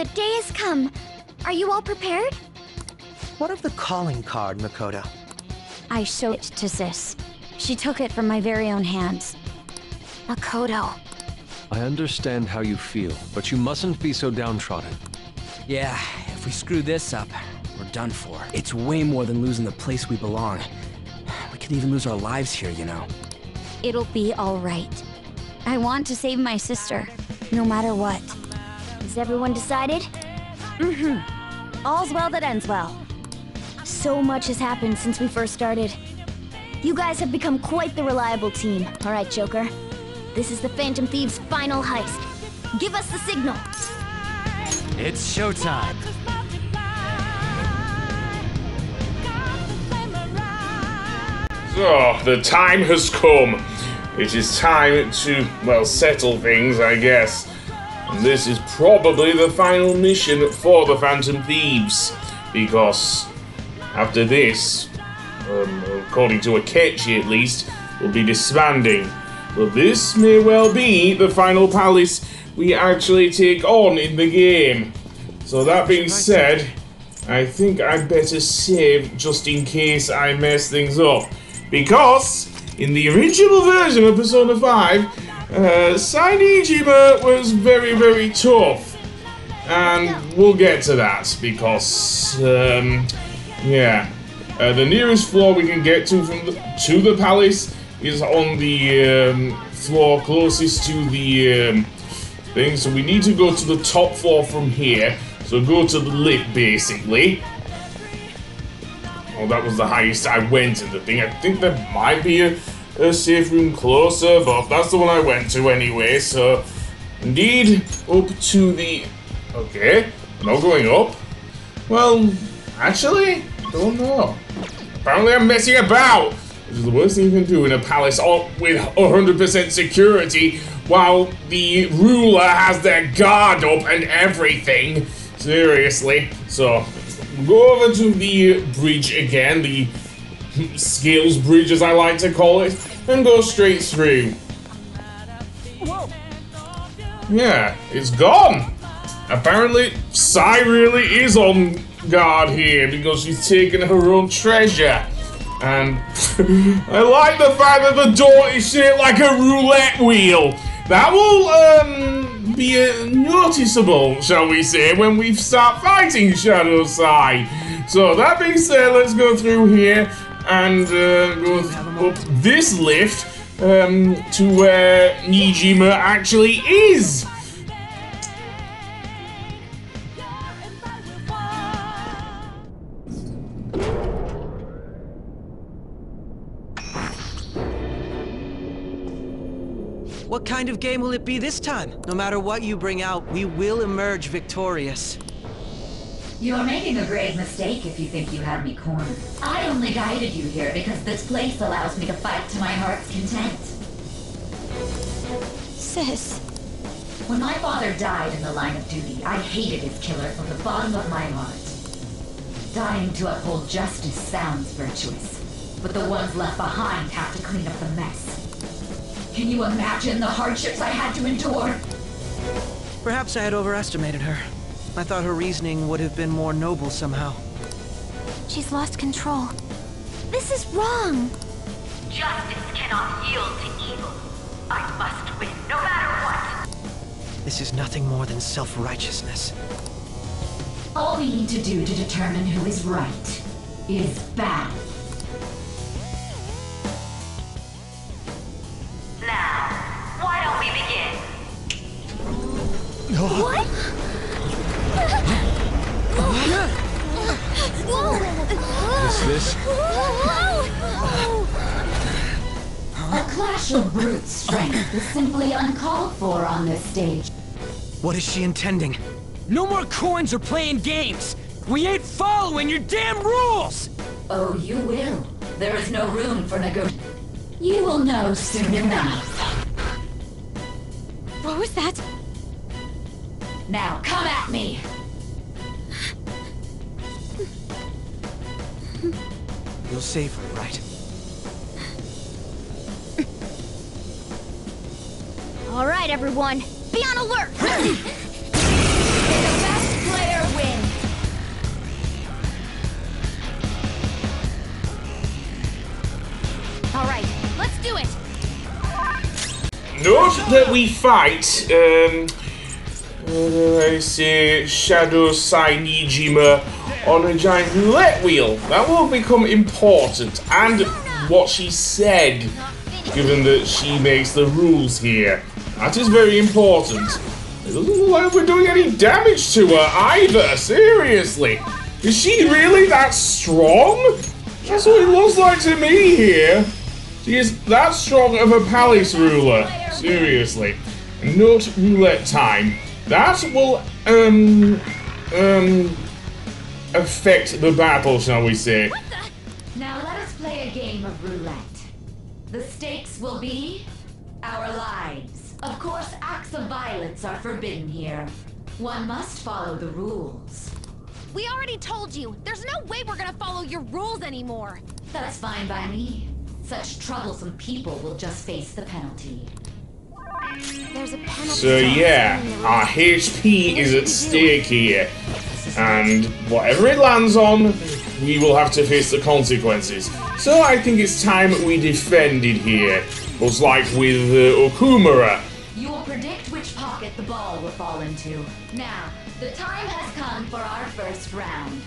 The day has come. Are you all prepared? What of the calling card, Makoto? I showed it to Sis. She took it from my very own hands. Makoto. I understand how you feel, but you mustn't be so downtrodden. Yeah, if we screw this up, we're done for. It's way more than losing the place we belong. We could even lose our lives here, you know. It'll be alright. I want to save my sister, no matter what. Is everyone decided? Mm-hmm. All's well that ends well. So much has happened since we first started. You guys have become quite the reliable team. Alright, Joker. This is the Phantom Thieves' final heist. Give us the signal. It's showtime. So, the time has come. It is time to, well, settle things, I guess. And this is probably the final mission for the Phantom Thieves. Because after this, um, according to Akechi at least, will be disbanding. But this may well be the final palace we actually take on in the game. So that being said, I think I'd better save just in case I mess things up. Because in the original version of Persona 5, uh, Sae Nijima was very, very tough. And we'll get to that because, um, yeah. Uh, the nearest floor we can get to from the, to the palace is on the um, floor closest to the um, thing. So we need to go to the top floor from here. So go to the lift, basically. Oh, that was the highest I went in the thing. I think there might be a, a safe room closer, but that's the one I went to anyway. So, indeed, up to the... Okay, not going up. Well, actually, don't know. Apparently I'm messing about, which is the worst thing you can do in a palace with 100% security while the ruler has their guard up and everything. Seriously. So, go over to the bridge again, the skills bridge as I like to call it, and go straight through. Yeah, it's gone. Apparently, Sae really is on guard here because she's taken her own treasure. And I like the fact that the door is shaped like a roulette wheel. That will um, be uh, noticeable, shall we say, when we start fighting Shadow Sae. So that being said, let's go through here and uh, go up this lift um, to where Nijima actually is. What kind of game will it be this time? No matter what you bring out, we will emerge victorious. You're making a grave mistake if you think you have me cornered. I only guided you here because this place allows me to fight to my heart's content. Sis. When my father died in the line of duty, I hated his killer from the bottom of my heart. Dying to uphold justice sounds virtuous, but the ones left behind have to clean up the mess. Can you imagine the hardships I had to endure? Perhaps I had overestimated her. I thought her reasoning would have been more noble somehow. She's lost control. This is wrong. Justice cannot yield to evil. I must win, no matter what. This is nothing more than self-righteousness. All we need to do to determine who is right is battle. A clash of brute strength is simply uncalled for on this stage. What is she intending? No more coins or playing games! We ain't following your damn rules! Oh, you will. There is no room for negotiation. You will know soon enough. What was that? Now, come at me! You'll save her, right? All right, everyone. Be on alert! All right, let's do it! Note that we fight, um, I see Shadow Sae Nijima on a giant roulette wheel. That will become important, and what she said, given that she makes the rules here. That is very important. It doesn't look like we're doing any damage to her either, seriously. Is she really that strong? That's what it looks like to me here. She is that strong of a palace ruler. Seriously. Note roulette time. That will, um, um, affect the battle, shall we say. Now let us play a game of roulette. The stakes will be our lives. Of course, acts of violence are forbidden here. One must follow the rules. We already told you. There's no way we're gonna follow your rules anymore. That's fine by me. Such troublesome people will just face the penalty. There's a penalty. So yeah, our HP is at stake here. And whatever it lands on, we will have to face the consequences. So I think it's time we defended here. Just like with uh, Okumura. You will predict which pocket the ball will fall into. Now, the time has come for our first round.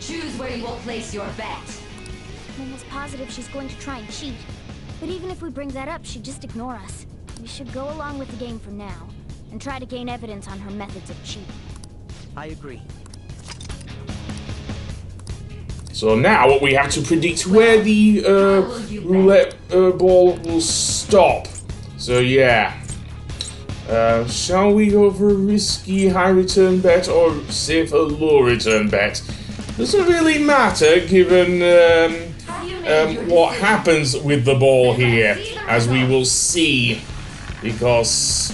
Choose where you will place your bet. I'm almost positive she's going to try and cheat. But even if we bring that up, she'd just ignore us. We should go along with the game for now, and try to gain evidence on her methods of cheating. I agree. So now what we have to predict where the uh, roulette uh, ball will stop. So yeah. Uh, shall we go for a risky high return bet or safer low return bet? Doesn't really matter given um, um, what happens with the ball here, as we will see, because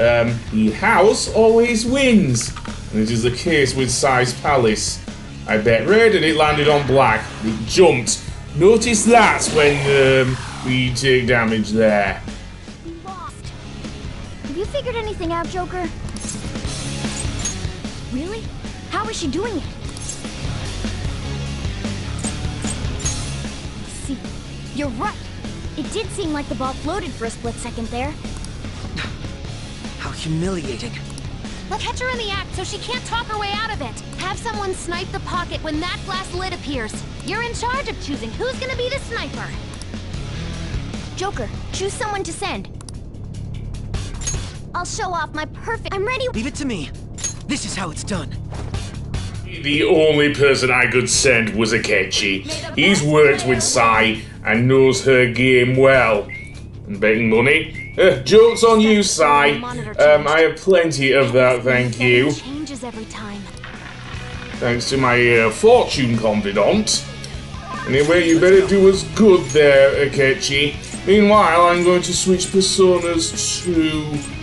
um, the house always wins, and it is the case with Sae's Palace. I bet red and it landed on black. It jumped. Notice that when um, we take damage there. Figured anything out, Joker? Really? How is she doing it? See, you're right. It did seem like the ball floated for a split second there. How humiliating. Let's catch her in the act so she can't talk her way out of it. Have someone snipe the pocket when that glass lid appears. You're in charge of choosing who's gonna be the sniper. Joker, choose someone to send. I'll show off my perfect. I'm ready. Leave it to me. This is how it's done. The only person I could send was Akechi. He's worked with Sae and knows her game well. And betting money? Uh, joke's on you, Sae. Um, I have plenty of that, thank you. Changes every time. Thanks to my uh, fortune confidant. Anyway, you better do us good there, Akechi. Meanwhile, I'm going to switch personas to.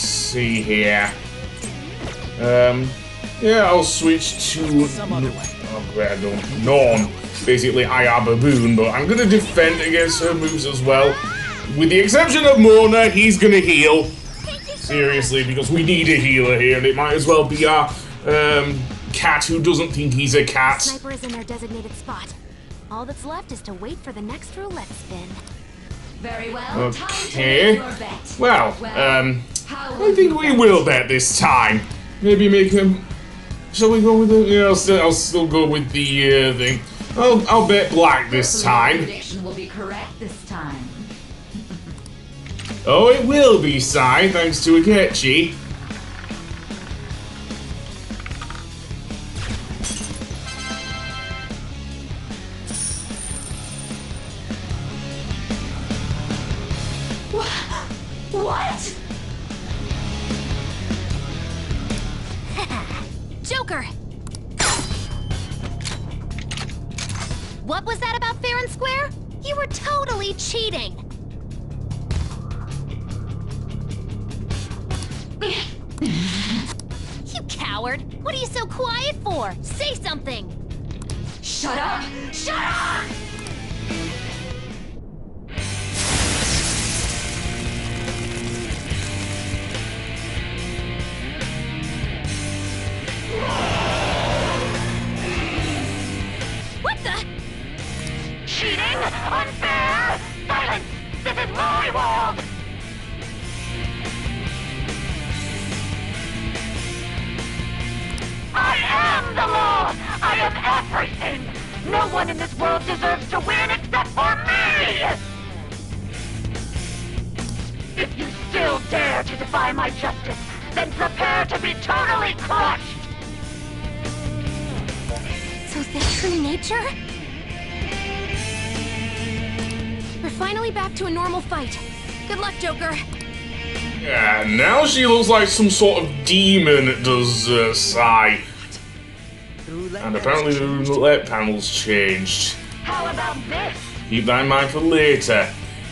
Let's see here. Um, yeah, I'll switch to. Some other way. Oh, great, I don't. Norn. Basically, I are baboon, but I'm gonna defend against her moves as well. With the exception of Mona, he's gonna heal. Seriously, because we need a healer here, and it might as well be our um, cat who doesn't think he's a cat. Sniper is in their designated spot. All that's left is to wait for the next roulette spin. Very well. Time to Okay. your bet. Well, um, how I think we will bet this time. Maybe make him. Shall we go with the? Yeah, I'll still, I'll still go with the uh, thing. I'll, I'll bet black this time. prediction will be correct this time. Oh, it will be Sae, thanks to Akechi. Coward! What are you so quiet for? Say something! Shut up! Shut up! What the? Cheating? Unfair? Silence! This is my world! The law! I am everything! No one in this world deserves to win except for me! If you still dare to defy my justice, then prepare to be totally crushed! So is that true nature? We're finally back to a normal fight. Good luck, Joker. Yeah, now she looks like some sort of demon, does uh, Sae. And apparently the roulette panel's changed. How about this? Keep that in mind for later.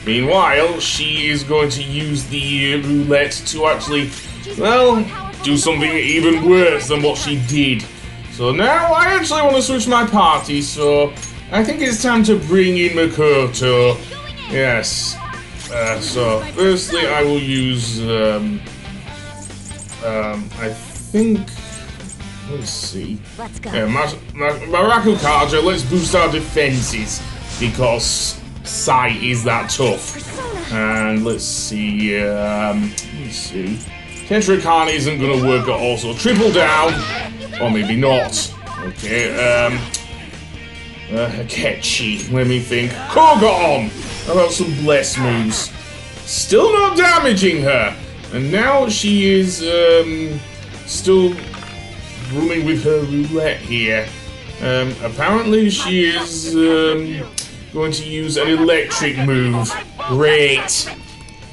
Meanwhile, she is going to use the uh, roulette to actually, well, do something even worse than what she did. So now I actually want to switch my party, so I think it's time to bring in Makoto. Yes. Uh, so, firstly, I will use, um, um, I think, let's see. Let's go. Yeah, Mar- Mar- Marakukaja, let's boost our defenses because Sae is that tough. And let's see, um, let's see. Tetrakarn isn't gonna work at all, so triple down, or maybe not. Okay, um, uh, Akechi, let me think. Kougaon! How about some bless moves? Still not damaging her! And now she is, um, still rooming with her roulette here. Um, apparently she is, um, going to use an electric move. Great.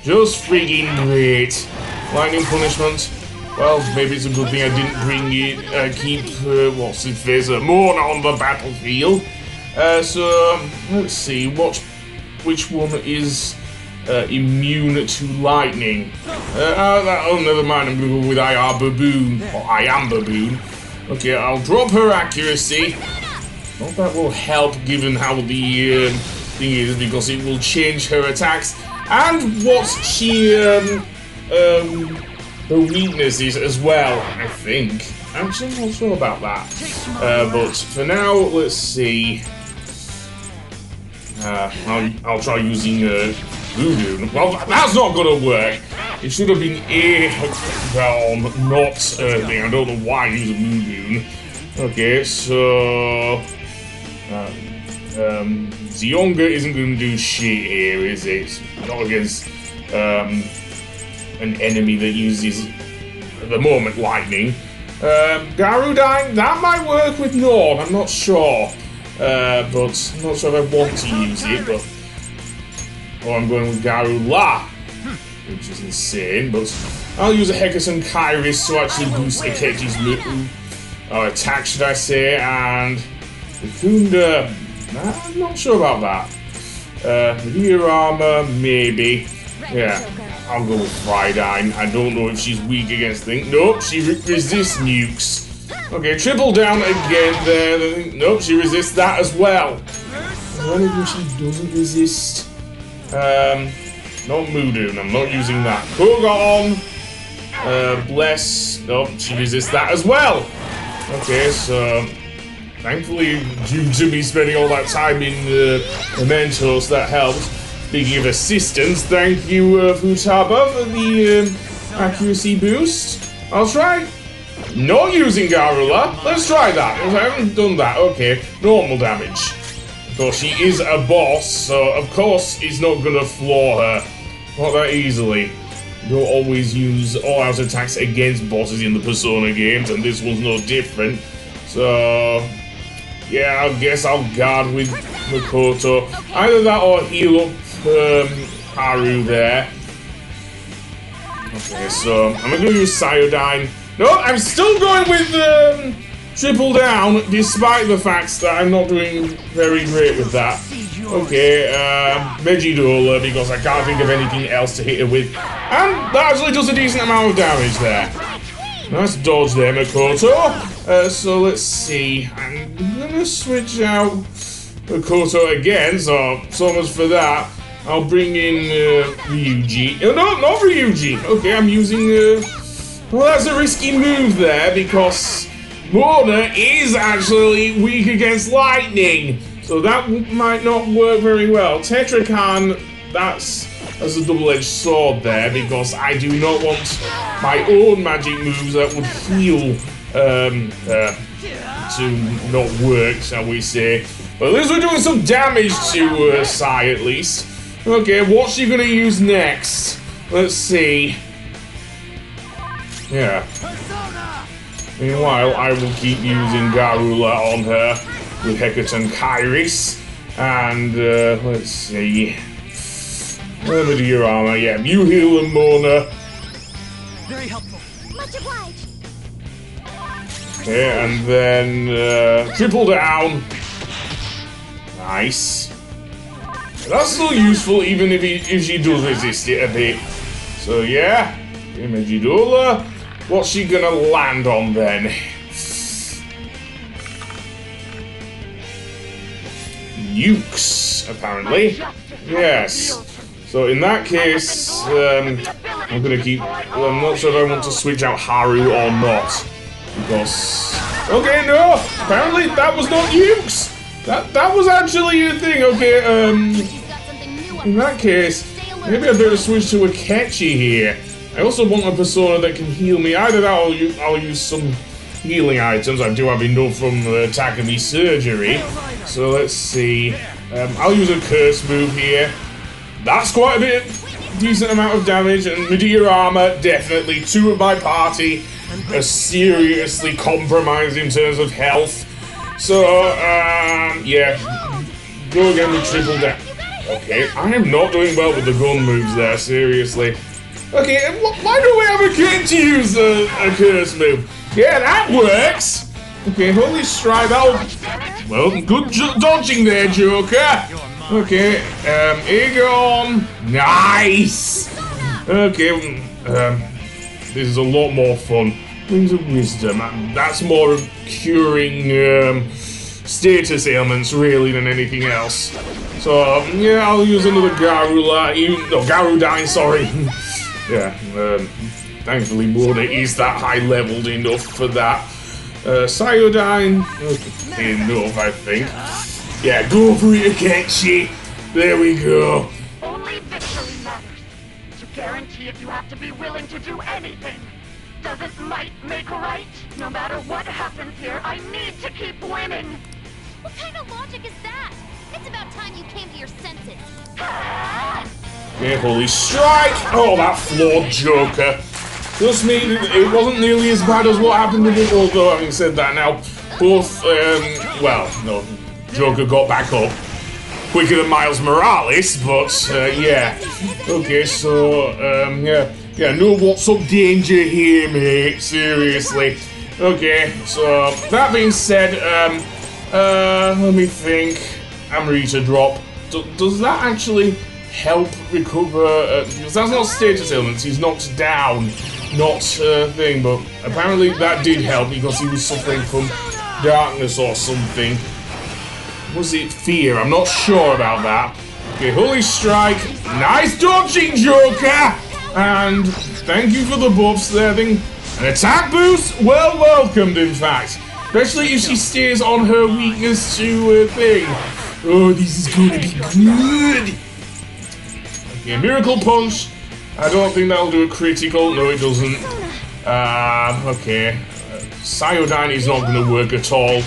Just friggin' great. Lightning punishment. Well, maybe it's a good thing I didn't bring it, uh, keep, uh, what's his face, uh, Norn on the battlefield. Uh, so, let's see, what, which one is uh, immune to lightning? Uh, uh, that, oh, never mind, I'm gonna go with IR Baboon, or I am Baboon. Okay, I'll drop her accuracy. Not that will help given how the um, thing is, because it will change her attacks and what she, um, um, her weakness is as well, I think. Actually, I'm not sure about that. Uh, but for now, let's see. Uh, I'll, I'll try using uh, Voodoo. Well, that's not gonna work. It should have been a realm, not Earthling. I don't know why I use Voodoo. Okay, so. Um, um, Zionga isn't to do shit here, is it? Not against um, an enemy that uses, at the moment, lightning. Um, Garudine, that might work with Norn, I'm not sure. Uh, but I'm not sure if I want to use it, but. Oh, I'm going with Garula, which is insane, but I'll use a Hecatoncheires to actually boost Akechi's move. Or attack, should I say, and. Thunda, I'm not sure about that. Uh, rear armor, maybe. Yeah, I'll go with Freidyne. I don't know if she's weak against things. Nope, she re- resists nukes. Okay, triple down again there. Nope, she resists that as well. Is there anything she doesn't resist? Um, not Moodoo. I'm not using that. Kougaon. Uh, bless. Nope, she resists that as well. Okay, so thankfully, due to me spending all that time in the uh, Mementos, that helps. Speaking of assistance, thank you, uh, Futaba, for the um, accuracy boost. I'll try not using Garula. Let's try that. I haven't done that. Okay, normal damage. Of course, she is a boss, so of course it's not gonna floor her. Not that easily. You don't always use all-out attacks against bosses in the Persona games, and this one's no different. So, yeah, I guess I'll guard with Makoto. Either that or heal up um, Haru there. Okay, so I'm gonna use Psiodyne. No, I'm still going with um, Triple Down, despite the fact that I'm not doing very great with that. Okay, um, Megidola, because I can't think of anything else to hit her with. And that actually does a decent amount of damage there. Nice dodge there, Makoto. Uh, so let's see. I'm gonna switch out Makoto again, so so much for that. I'll bring in uh, Ryuji. Oh, no, not Ryuji. Okay, I'm using. Uh, well, that's a risky move there because Mona is actually weak against lightning, so that might not work very well. Tetrakarn, that's as a double-edged sword there because I do not want my own magic moves that would heal um, uh, to not work, shall we say. But at least we're doing some damage to uh, Sae at least. Okay, what's she gonna use next? Let's see. Yeah. Meanwhile, I will keep using Garula on her with Hecatoncheires. And uh, let's see. Over to your armor. Yeah, you heal and Mona. Very helpful. Much obliged. Okay, and then uh, triple down. Nice. That's still useful even if, he, if she does resist it a bit. So yeah, Imagidola. What's she gonna land on then? Nukes, apparently. Yes. So in that case, um, I'm gonna keep. Well, I'm not sure if I want to switch out Haru or not, because. Okay, no. Apparently that was not Nukes. That that was actually a thing. Okay, um, in that case, maybe I better switch to Akechi here. I also want a persona that can heal me. Either that, or use, I'll use some healing items. I do have enough from the Takemi surgery. So let's see. Um, I'll use a curse move here. That's quite a bit, decent amount of damage. And Mediarama, definitely. Two of my party are seriously compromised in terms of health. So, um, yeah. Go again with triple down. Okay, I am not doing well with the gun moves there, seriously. Okay, why do we have a kid to use a, a curse move? Yeah, that works! Okay, holy strike, that'll... Well, good dodging there, Joker! Okay, um, Eigaon... Nice! Okay, um, this is a lot more fun. Wings of Wisdom, that's more of curing, um, status ailments, really, than anything else. So, um, yeah, I'll use another Garula, even, no, Garudine, sorry. yeah, um, thankfully Mona is that high leveled enough for that. Uh, Psiodyne, okay, enough, I think. Yeah, go for it, Akechi. There we go. Only victory matters. To guarantee it, you have to be willing to do anything. Doesn't might make right? No matter what happens here, I need to keep winning. What kind of logic is that? It's about time you came to your senses. Holy strike! Oh, that floored Joker. Trust me, it wasn't nearly as bad as what happened with it, although having said that now, both, um, well, no, Joker got back up quicker than Miles Morales, but, uh, yeah. Okay, so, um, yeah, yeah, no what's up danger here, mate, seriously. Okay, so, that being said, um, uh, let me think. Amrita drop. D- does that actually help recover? Uh, that's not status ailments. He's knocked down, not uh, thing. But apparently that did help because he was suffering from darkness or something. Was it fear? I'm not sure about that. Okay, holy strike. Nice dodging, Joker. And thank you for the buffs there. Thing. An attack boost, well welcomed, in fact. Especially if she stays on her weakness to a thing. Oh, this is gonna be good. Okay, Miracle Punch. I don't think that'll do a critical. No, it doesn't. Uh, okay. Uh, is not gonna work at all.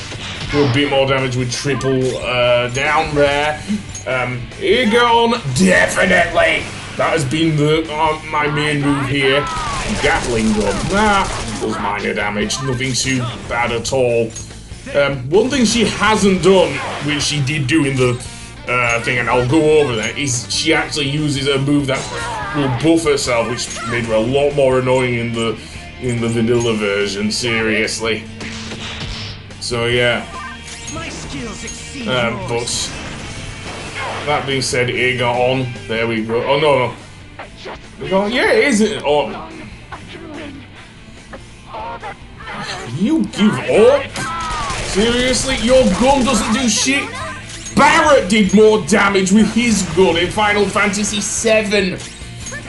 Do a bit more damage with triple uh, down there. Um, Eigaon, definitely. That has been the uh, my main move here. Gatling gun. Nah, does minor damage. Nothing too bad at all. Um, one thing she hasn't done, which she did do in the uh, thing, and I'll go over that, is she actually uses a move that will buff herself, which made her a lot more annoying in the in the vanilla version. Seriously. So yeah. My skills exceed Um, but that being said, it got on. there we go. Oh no, no. Eigaon, yeah, it is. Oh. All that you give up? Seriously, your gun doesn't do shit. Barret did more damage with his gun in Final Fantasy VII.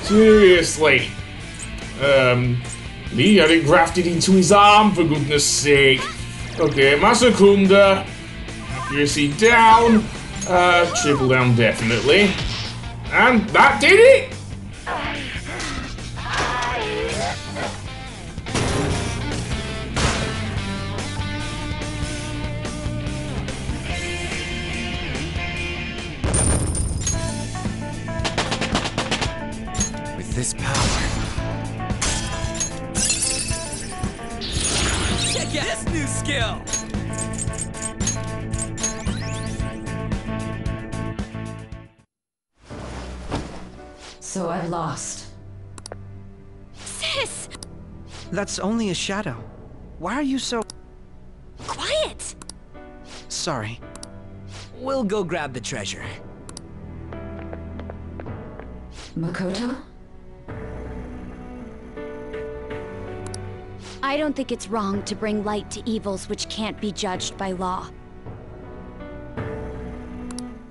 Seriously. Um, me had it grafted into his arm, for goodness sake. Okay, Masukunda. Accuracy down. Uh, triple down, definitely. And that did it! This power. Check out this new skill! So I've lost. Sis! That's only a shadow. Why are you so... Quiet! Sorry. We'll go grab the treasure. Makoto? I don't think it's wrong to bring light to evils which can't be judged by law.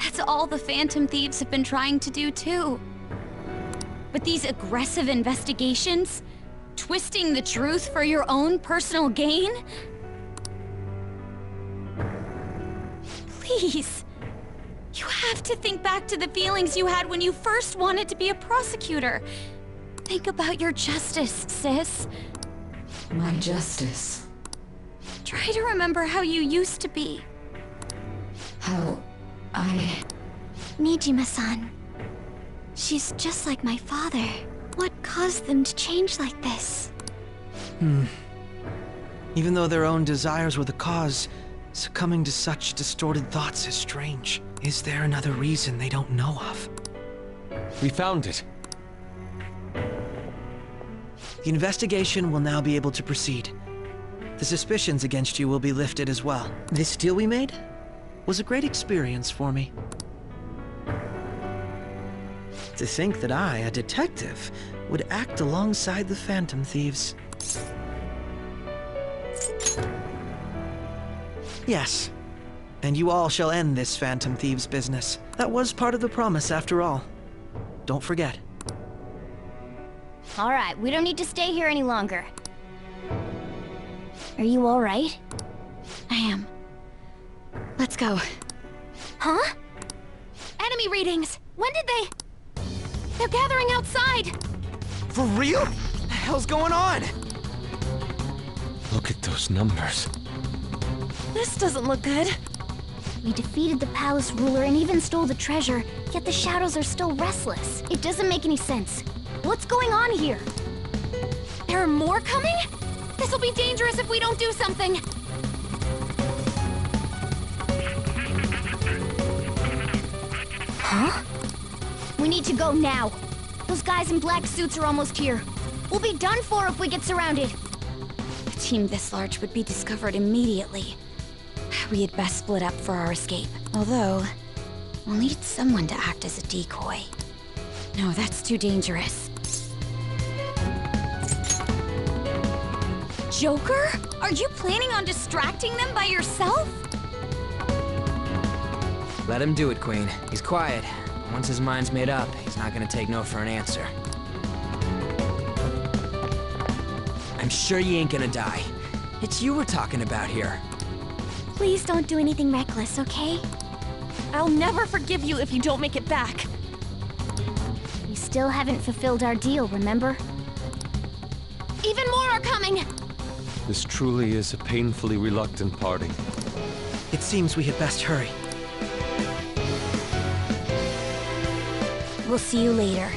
That's all the Phantom Thieves have been trying to do, too. But these aggressive investigations? Twisting the truth for your own personal gain? Please. You have to think back to the feelings you had when you first wanted to be a prosecutor. Think about your justice, sis. My justice. Try to remember how you used to be. How I... Nijima-san. She's just like my father. What caused them to change like this? Hmm. Even though their own desires were the cause, succumbing to such distorted thoughts is strange. Is there another reason they don't know of? We found it. The investigation will now be able to proceed. The suspicions against you will be lifted as well. This deal we made was a great experience for me. To think that I, a detective, would act alongside the Phantom Thieves. Yes, and you all shall end this Phantom Thieves business. That was part of the promise after all. Don't forget. All right, we don't need to stay here any longer. Are you all right? I am. Let's go. Huh? Enemy readings! When did they... They're gathering outside! For real? The hell's going on? Look at those numbers. This doesn't look good. We defeated the palace ruler and even stole the treasure, yet the shadows are still restless. It doesn't make any sense. What's going on here? There are more coming? This'll be dangerous if we don't do something! Huh? We need to go now. Those guys in black suits are almost here. We'll be done for if we get surrounded. A team this large would be discovered immediately. We had best split up for our escape. Although, we'll need someone to act as a decoy. No, that's too dangerous. Joker? Are you planning on distracting them by yourself? Let him do it, Queen. He's quiet. Once his mind's made up, he's not gonna take no for an answer. I'm sure you ain't gonna die. It's you we're talking about here. Please don't do anything reckless, okay? I'll never forgive you if you don't make it back. We still haven't fulfilled our deal, remember? Even more are coming! This truly is a painfully reluctant parting. It seems we had best hurry. We'll see you later.